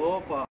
Opa!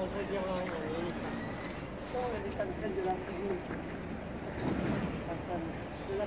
de la